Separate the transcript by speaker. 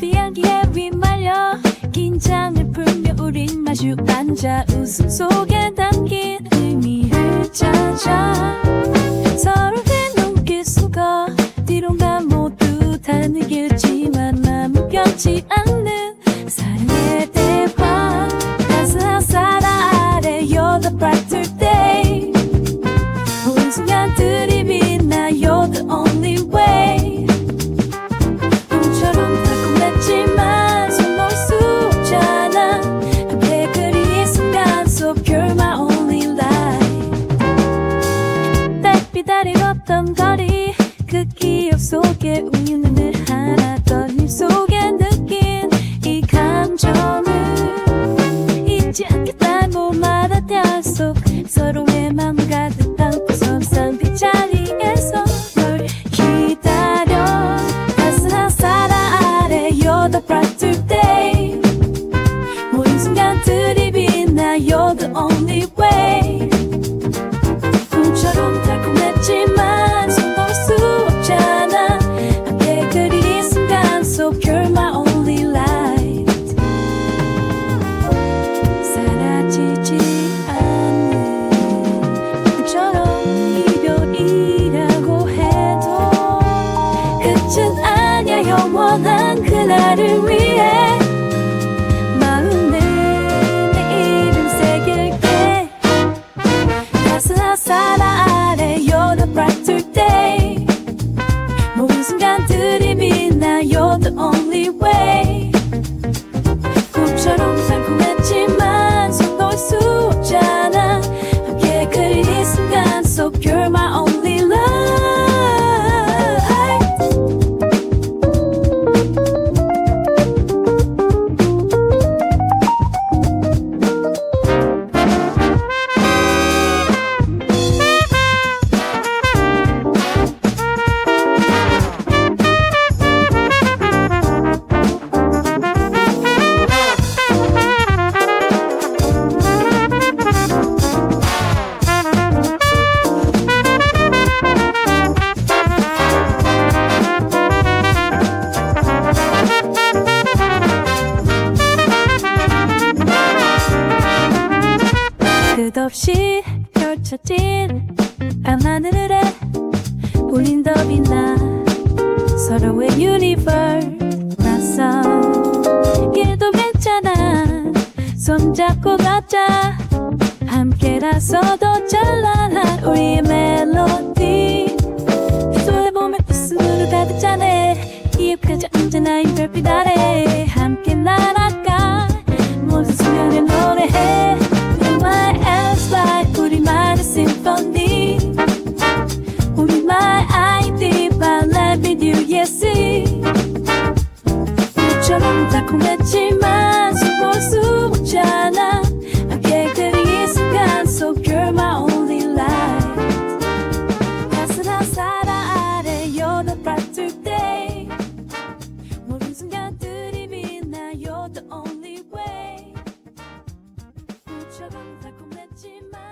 Speaker 1: 비양기에 휘말려 긴장을 풀며 우린 마주 앉아 웃음 속에 담긴 의미를 찾아 서로의 눈길 속아 뒤로가 모두 다 느꼈지만 남은 변치 않는 걷던 거리 그 기억 속에 우유 눈을 하나 떨림 속에 느낀 이 감정을 잊지 않겠다는 몸마다 약속 서로 사랑 아래 You're the brighter day 모든 순간들이 빛나 You're the only way 끝없이 펼쳐진 밤하늘에 우린 더 빛나 서로의 universe 낯선 길도 괜찮아. 손잡고 걷자. 함께라서도 찬란 꿈처럼 달콤했지만